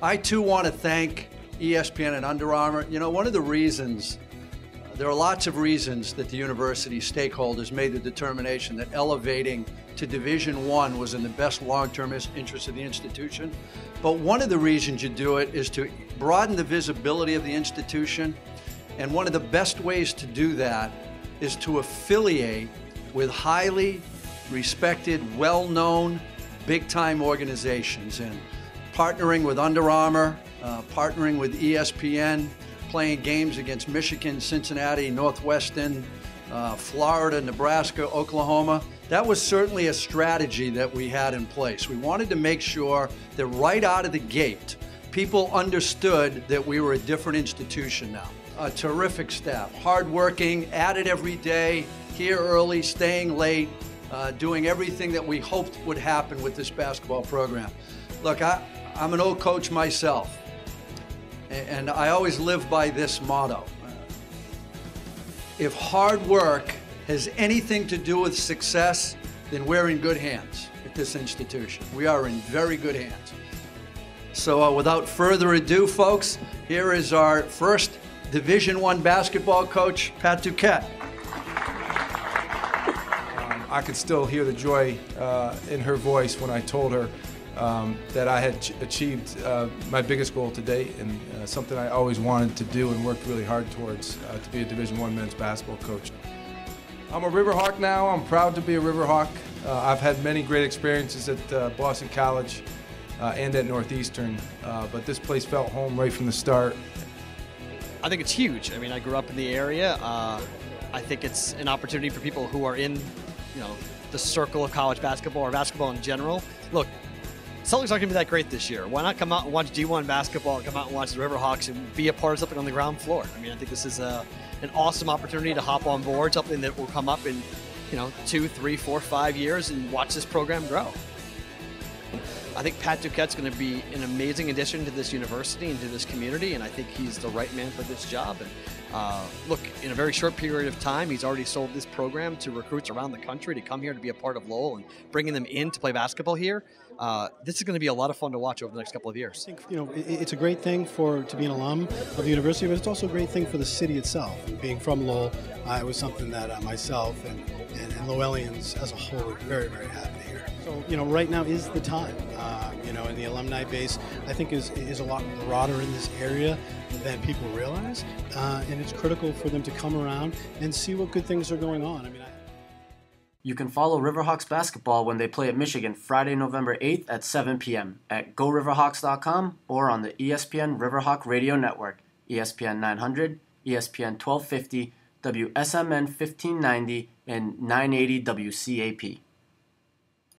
I too want to thank ESPN and Under Armour. You know, one of the reasons, uh, there are lots of reasons that the university stakeholders made the determination that elevating to Division One was in the best long-term interest of the institution. But one of the reasons you do it is to broaden the visibility of the institution. And one of the best ways to do that is to affiliate with highly respected, well-known, big-time organizations. And partnering with Under Armour, uh, partnering with ESPN, playing games against Michigan, Cincinnati, Northwestern, uh, Florida, Nebraska, Oklahoma. That was certainly a strategy that we had in place. We wanted to make sure that right out of the gate, people understood that we were a different institution now. A terrific staff, hardworking, at it every day, here early, staying late, uh, doing everything that we hoped would happen with this basketball program. Look, I, I'm an old coach myself, and I always live by this motto. If hard work has anything to do with success, then we're in good hands at this institution. We are in very good hands. So uh, without further ado, folks, here is our first Division One basketball coach, Pat Duquette. Um, I could still hear the joy uh, in her voice when I told her um, that I had achieved uh, my biggest goal to date and uh, something I always wanted to do and worked really hard towards uh, to be a Division One men's basketball coach. I'm a Riverhawk now. I'm proud to be a Riverhawk. Uh, I've had many great experiences at uh, Boston College uh, and at Northeastern, but this place felt home right from the start. I think it's huge. I mean, I grew up in the area. I think it's an opportunity for people who are in, you know, the circle of college basketball or basketball in general. Look, Celtics aren't going to be that great this year. Why not come out and watch D1 basketball, come out and watch the Riverhawks and be a part of something on the ground floor? I mean, I think this is a, an awesome opportunity to hop on board, something that will come up in, you know, two, three, four, five years and watch this program grow. I think Pat Duquette's going to be an amazing addition to this university and to this community, and I think he's the right man for this job. And uh, look, in a very short period of time, he's already sold this program to recruits around the country to come here to be a part of Lowell and bringing them in to play basketball here uh, this is going to be a lot of fun to watch over the next couple of years. I think you know it's a great thing for to be an alum of the university, but it's also a great thing for the city itself. Being from Lowell, uh, it was something that uh, myself and, and, and Lowellians as a whole are very very happy here. So you know, right now is the time. Uh, you know, and the alumni base I think is is a lot broader in this area than people realize, uh, and it's critical for them to come around and see what good things are going on. I mean. I, you can follow Riverhawks basketball when they play at Michigan Friday, November 8th at 7 p.m. at GoRiverhawks.com or on the ESPN Riverhawk Radio Network, ESPN 900, ESPN 1250, WSMN 1590, and 980 WCAP.